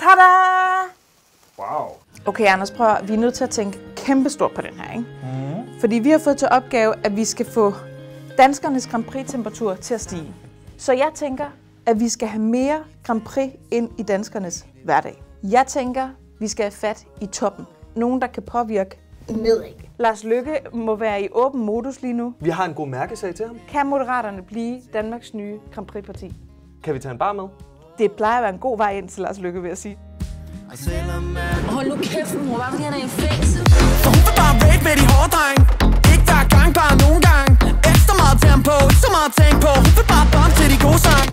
Tada! Wow. Okay, Anders, prøv at, vi er nødt til at tænke kæmpestort på den her, ikke? Mm. Fordi vi har fået til opgave, at vi skal få danskernes Grand Prix-temperatur til at stige. Så jeg tænker, at vi skal have mere Grand Prix ind i danskernes hverdag. Jeg tænker, vi skal have fat i toppen. Nogen, der kan påvirke nedad. Lars Lykke må være i åben modus lige nu. Vi har en god mærkesag til ham. Kan Moderaterne blive Danmarks nye Grand Prix-parti? Kan vi tage en bar med? Det plejer at være en god vej ind til Lars Lykke, vil jeg sige. Hold nu kæft, mor. Hvad vil han er i fængsel? For hun vil bare rate med de hårde dreng Ikke der er gang, bare nogle gange Ekstra meget tempo, ikke så meget tænk på Hun vil bare bump til de gode sang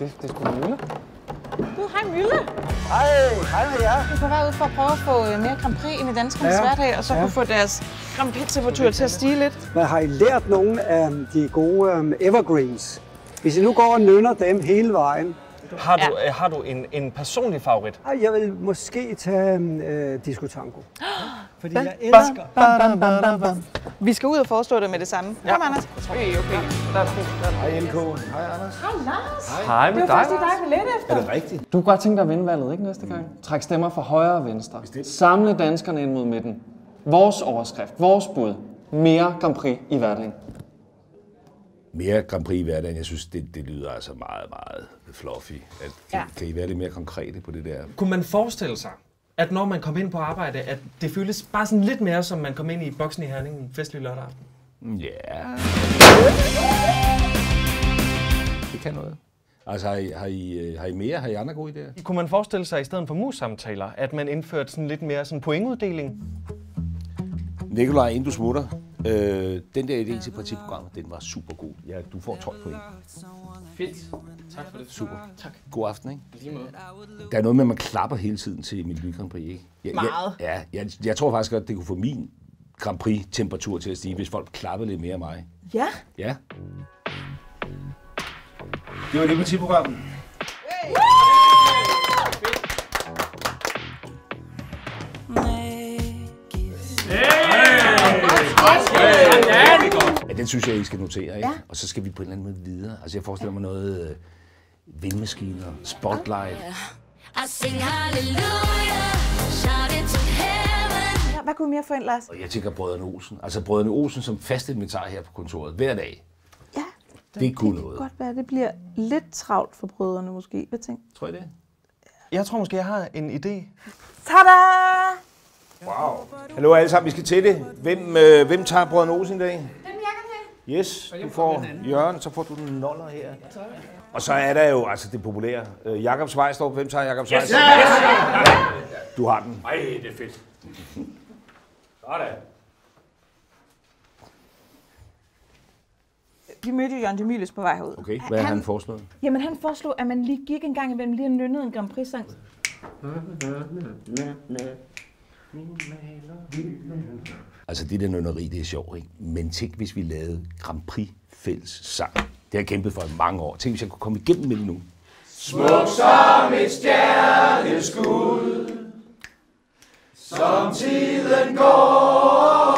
Du, hej Mille. Hej, hej med jer. Vi er på vej ud for at prøve at få øh, mere Grand Prix ind i danskernes Ja. hverdag, og så Ja. kunne få deres Grand Prix-temperatur til at stige lidt. Men har I lært nogle af de gode um, evergreens? Hvis I nu går og nynner dem hele vejen, Har du, ja. har du en, en personlig favorit? jeg vil måske tage uh, Disco Tango. Fordi jeg Bam, elsker... bam, bam, bam, bam, bam. Vi skal ud og forestå det med det samme. Ja. Kom, Anders. Øh, okay. Hej LK. Hej Anders. Hej, Lars. Hej Det med var dig. faktisk dig, vi ledte efter. Er det rigtigt? Du kunne godt tænke dig at vinde valget, ikke næste gang? Træk stemmer fra højre og venstre. Samle danskerne ind mod midten. Vores overskrift, vores bud. Mere Grand Prix i hverdagen. Mere Grand Prix i hverdagen. Jeg synes, det, det lyder altså meget, meget fluffy. At, kan, Ja. kan I være lidt mere konkrete på det der? Kunne man forestille sig, at når man kom ind på arbejde, at det føles bare sådan lidt mere, som man kom ind i boksen i Herning en festlig lørdag aften? Ja. Det kan noget. Altså, har I, har, I, øh, har I mere? Har I andre gode idéer? Kunne man forestille sig, i stedet for mus-samtaler, at man indførte sådan lidt mere sådan pointuddeling? Nikolaj, inden du smutter, øh, den der idé til partiprogrammet, den var super god. Ja, du får 12 point. Fedt. Tak for det. Super. Tak. God aften, ikke? Lige måde. Der er noget med, at man klapper hele tiden til Melodi Grand Prix, ikke? Jeg, Meget. Jeg, ja, jeg, jeg tror faktisk godt, det kunne få min Grand Prix-temperatur til at stige, hvis folk klappede lidt mere af mig. Ja. Ja. Det var det partiprogram. Den synes jeg, I skal notere, ikke? Ja. Og så skal vi på en eller anden måde videre. Altså, jeg forestiller mig noget øh, vindmaskiner, spotlight. I sing hallelujah, shout it to heaven. ja. Hvad kunne vi mere få ind, Lars? Og jeg tænker Brødrene Olsen. Altså Brødrene Olsen som fast inventar her på kontoret hver dag. Ja. Det kunne Det noget. kan godt være, det bliver lidt travlt for brødrene måske. Hvad tænker Tror I det? Jeg tror måske, jeg har en idé. Tada! Wow. Hallo alle sammen, vi skal til det. Hvem, øh, hvem tager Brødrene Olsen i dag? Yes, du får Jørgen, så får du den noller her. Og så er der jo altså det populære. Øh, Jakob Svejstrup, hvem tager Jakob Svejstrup? Du har den. Ej, det er fedt. Sådan. Vi mødte Jørgen Demilius på vej herud. Okay, hvad har han foreslået? Jamen, han foreslog, at man lige gik en gang imellem lige og nynnede en Grand Prix-sang. Altså det der nønneri, det er sjovt, ikke? Men tænk, hvis vi lavede Grand Prix fælles sang. Det har jeg kæmpet for i mange år. Tænk, hvis jeg kunne komme igennem med det nu. Smuk som et stjerneskud, som tiden går